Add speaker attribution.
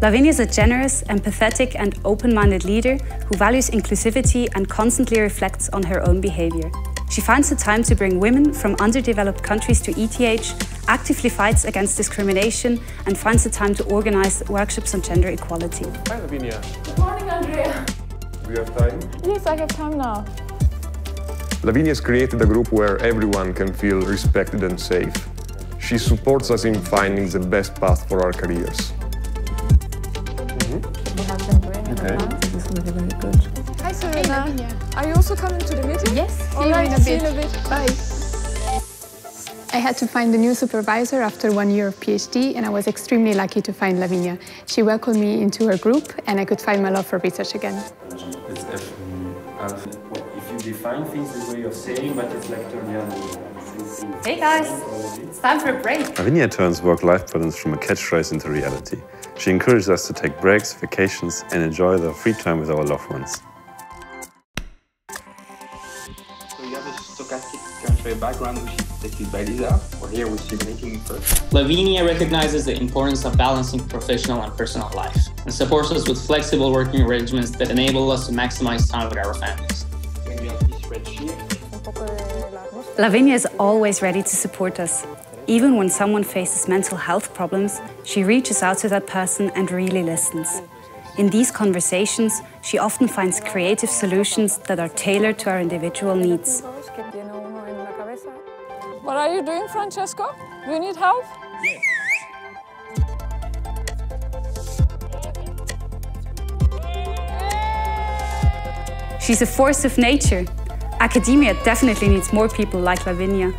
Speaker 1: Lavinia is a generous, empathetic, and open minded leader who values inclusivity and constantly reflects on her own behaviour. She finds the time to bring women from underdeveloped countries to ETH, actively fights against discrimination, and finds the time to organise workshops on gender equality.
Speaker 2: Hi, Lavinia.
Speaker 3: Good morning, Andrea.
Speaker 2: Do you have time?
Speaker 3: Yes, I have time now.
Speaker 2: Lavinia has created a group where everyone can feel respected and safe. She supports us in finding the best path for our careers. Okay.
Speaker 3: the past.
Speaker 4: This is really, really good.
Speaker 3: Hi, Serena. Are you also coming to the meeting?
Speaker 4: Yes,
Speaker 3: All
Speaker 4: see you
Speaker 3: right,
Speaker 4: in a
Speaker 3: you
Speaker 4: bit.
Speaker 3: in a bit.
Speaker 4: Bye. I had to find a new supervisor after one year of PhD, and I was extremely lucky to find Lavinia. She welcomed me into her group, and I could find my love for research again.
Speaker 5: It's if you define things the way you're saying, but it's like turn the other way. Same thing.
Speaker 1: Hey guys, it's time for a break.
Speaker 6: Lavinia turns work-life balance from a catchphrase into reality. She encourages us to take breaks, vacations, and enjoy the free time with our loved ones.
Speaker 7: So you have a stochastic country background which is detected by Lisa, or here we're simulating first.
Speaker 8: Lavinia recognizes the importance of balancing professional and personal life and supports us with flexible working arrangements that enable us to maximize time with our families.
Speaker 7: When you have this red
Speaker 1: Lavinia is always ready to support us. Even when someone faces mental health problems, she reaches out to that person and really listens. In these conversations, she often finds creative solutions that are tailored to our individual needs.
Speaker 3: Todos que tiene uno en la cabeza. What are you doing, Francesco? Do you need help?
Speaker 1: She's a force of nature. Academia definitely needs more people like Lavinia.